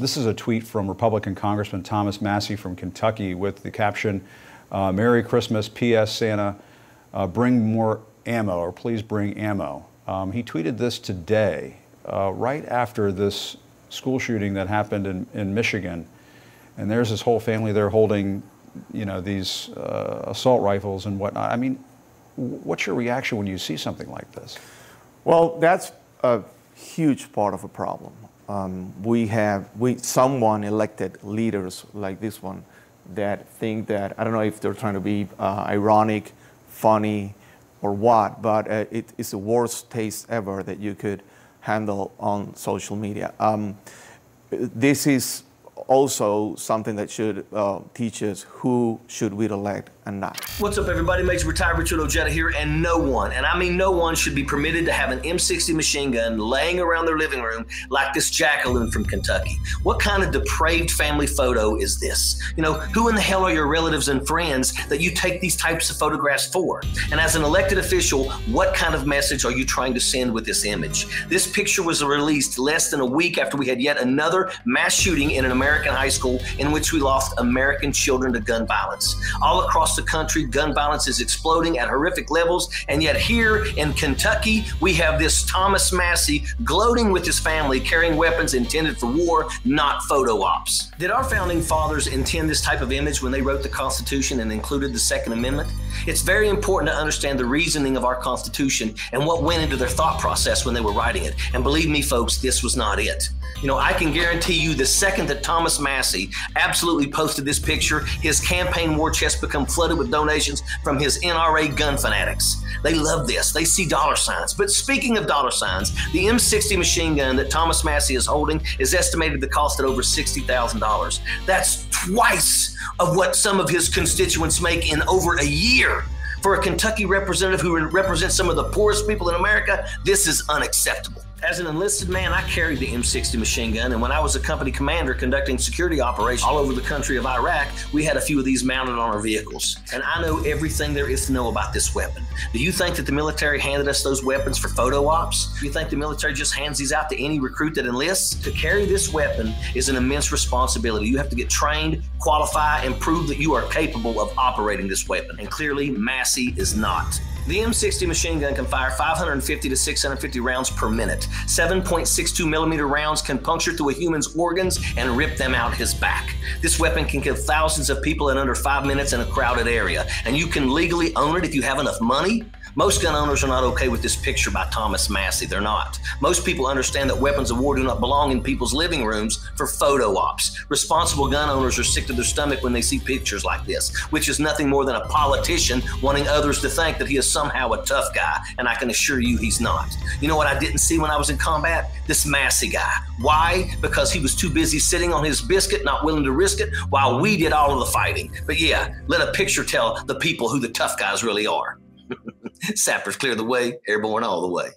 This is a tweet from Republican Congressman Thomas Massie from Kentucky with the caption, uh, Merry Christmas, P.S. Santa, uh, bring more ammo, or please bring ammo. Um, he tweeted this today, uh, right after this school shooting that happened in, in Michigan. And there's this whole family there holding, you know, these uh, assault rifles and whatnot. I mean, what's your reaction when you see something like this? Well, that's a huge part of a problem. Um, we have we someone elected leaders like this one that think that I don't know if they're trying to be uh, ironic, funny, or what, but uh, it is the worst taste ever that you could handle on social media. Um, this is also something that should uh, teach us who should we elect and. What's up, everybody? Major Retired Richard Ojeda here, and no one, and I mean no one, should be permitted to have an M60 machine gun laying around their living room like this Jacqueline from Kentucky. What kind of depraved family photo is this? You know, who in the hell are your relatives and friends that you take these types of photographs for? And as an elected official, what kind of message are you trying to send with this image? This picture was released less than a week after we had yet another mass shooting in an American high school in which we lost American children to gun violence. All across the country, gun violence is exploding at horrific levels. And yet, here in Kentucky, we have this Thomas Massie gloating with his family, carrying weapons intended for war, not photo ops. Did our founding fathers intend this type of image when they wrote the Constitution and included the Second Amendment? It's very important to understand the reasoning of our Constitution and what went into their thought process when they were writing it. And believe me, folks, this was not it. You know, I can guarantee you the second that Thomas Massie absolutely posted this picture, his campaign war chest become flooded with donations from his NRA gun fanatics. They love this. They see dollar signs. But speaking of dollar signs, the M60 machine gun that Thomas Massie is holding is estimated to cost at over $60,000. That's twice of what some of his constituents make in over a year. For a Kentucky representative who represents some of the poorest people in America, this is unacceptable. As an enlisted man, I carried the M60 machine gun, and when I was a company commander conducting security operations all over the country of Iraq, we had a few of these mounted on our vehicles. And I know everything there is to know about this weapon. Do you think that the military handed us those weapons for photo ops? Do you think the military just hands these out to any recruit that enlists? To carry this weapon is an immense responsibility. You have to get trained, qualify, and prove that you are capable of operating this weapon. And clearly, Massie is not. The M60 machine gun can fire 550 to 650 rounds per minute. 7.62 millimeter rounds can puncture through a human's organs and rip them out his back. This weapon can kill thousands of people in under five minutes in a crowded area, and you can legally own it if you have enough money most gun owners are not okay with this picture by Thomas Massie. They're not. Most people understand that weapons of war do not belong in people's living rooms for photo ops. Responsible gun owners are sick to their stomach when they see pictures like this, which is nothing more than a politician wanting others to think that he is somehow a tough guy, and I can assure you he's not. You know what I didn't see when I was in combat? This Massie guy. Why? Because he was too busy sitting on his biscuit, not willing to risk it, while we did all of the fighting. But yeah, let a picture tell the people who the tough guys really are. Sappers clear the way, airborne all the way.